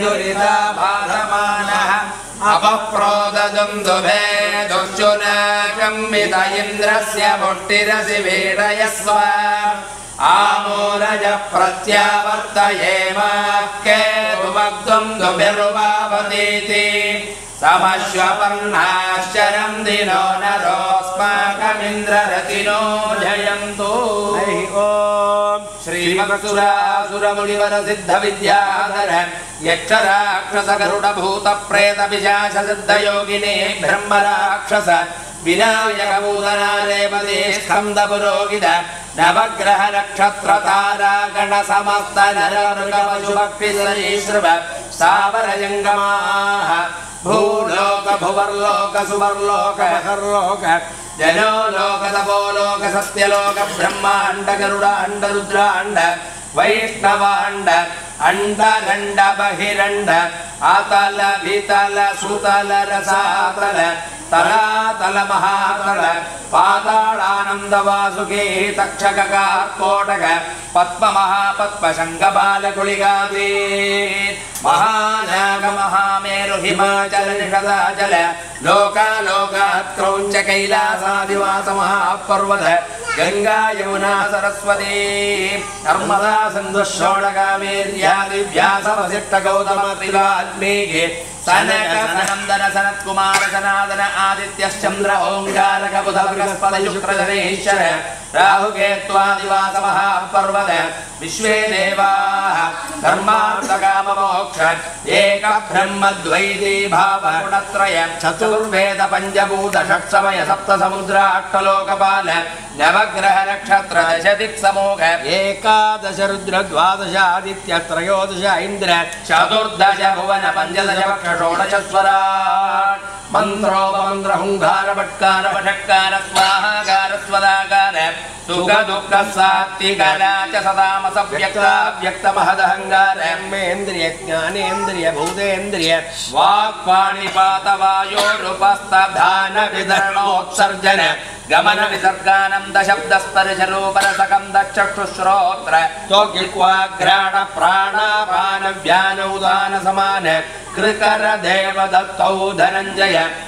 दुरिताबाधमानः अपप्रोददुन्दुभे दुर्जुनाकम्बित इन्द्रस्य मुष्टिरसि वीडयस्व आमूलज प्रत्यावर्तयेम केतुमग्धुम् दुभिर्वावतीति समश्वपर्णाश्चरम् दिनो नरोऽस्माकमिन्द्ररतिनो जयन्तु हरिः ओम् श्रीमत्सुरासुरमुनिवर सिद्ध विद्याधर यक्षराक्षस गरुड भूत प्रेत पिशाच सिद्ध योगिने ब्रह्म राक्षस विनायक भूतना रेवते स्कन्द पुरोहित नवग्रह नक्षत्र तारा गण जनो लोक तपो लोक सत्यलोक ब्रह्माण्ड गरुडाण्ड रुद्राण्ड वैष्णवाण्ड गण्ड बहिरण्ड आतल वितल सुतल रसातल तलातल महातल वासुके तक्षक कार्कोटक पद्म महापद्म शङ्ख बालकुलिगादे महानाग महामेरु हिमाचल निषदाचल लोकालोकात् क्रौञ्च कैलासादिवास महापर्वत गङ्गा यमुना सरस्वती नर्मदा सिन्धु षोडकामेर्यादि सनकनन्दन सनत्कुमार सनादन आदित्यश्चन्द्र ओङ्कारकबुधबृहस्पदयुक्रधनेश्वर राहुकेत्वादिवासमः पर्वत विश्वे देवाः धर्मार्थकाममोक्ष एकब्रह्मद्वैती भावगुणत्रय चतुर्वेद पञ्चभूत षट्समय सप्तसमुद्र अष्टलोकपाल नवग्रह नक्षत्र दशदिक्समोघ एकादश रुद्र द्वादश आदित्य त्रयोदश इन्द्र चतुर्दश भुवन पञ्चदश षोडशस्वरा मन्त्रोपमन्त्रहुङ्कारभट्कारपठक्कारस्वाहाकारस्वदाकार सुखदुःखसात्तिकरा च सदामसव्यक्ताव्यक्तमहदहङ्कार ब्रह्मेन्द्रियज्ञानेन्द्रियभूतेन्द्रिय वाक्पाणिपातवायोरुपस्तधानविदरणोत्सर्जन गमन विसर्गानन्द शब्दस्पर्शरूपरसकन्दश्चक्षुश्रोत्र उदान समान त्वग्राण प्राणापान व्यान उदान समान कृकर देव दत्तौ धनञ्जय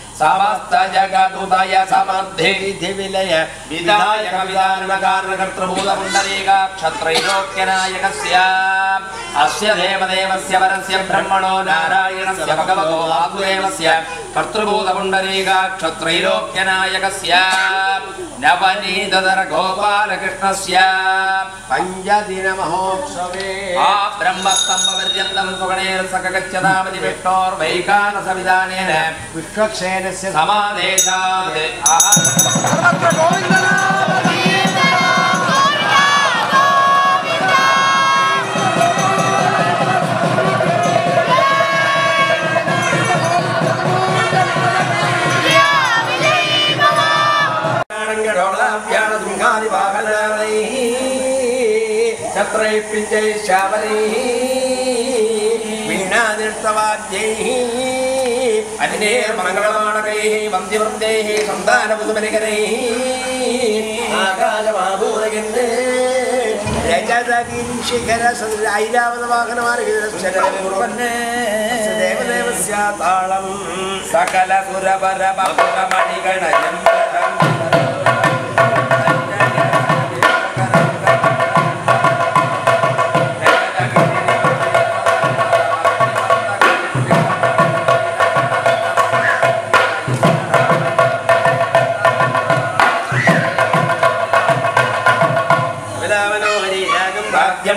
समस्त जगदुदय समर्थे विधि विलय विधायक क्षत्रोक्यनायक अस्य देवदेवस्य वरस्य ब्रह्मणो नारायणस्य भगवतो वासुदेवस्य कर्तृभूत पुण्डरीकाक्षत्रैलोक्यनायकस्य नवनीतधर गोपालकृष्णस्य पञ्चदिन महोत्सवे आ ब्रह्मस्तम्भपर्यन्तं सुगणेन सकगच्छतामति विष्णोर्वैकानसविधानेन विश्वक्सेनस्य समादेशात् आह യാത്രയിപ്പിഞ്ചൈ ശബരീ. വീണാതിഷ്ടവാദ്യൈ അന്യേ മംഗളമാണകൈ വന്ധ്യവൃത്തൈ സന്താനപുതുമരികരൈ ആകാശമാഭൂതകന്റെ സകല പുരപരമണികണയം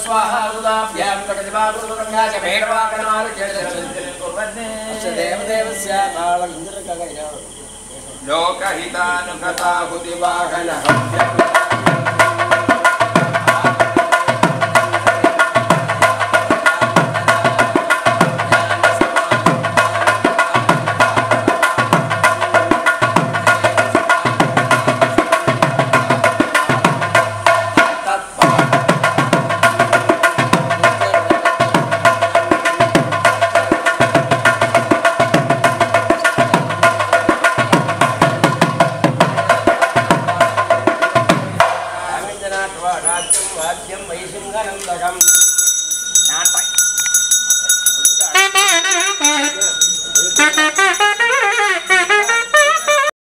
अलङ्कृत स्वाहाभ्यां कटजपाकुर्वकन्या च ताळम् इन्द्रकगया लोकहितानुकताहुतिवाहनः नाटवा राज्यम वाद्यम वैसिंहनंदकम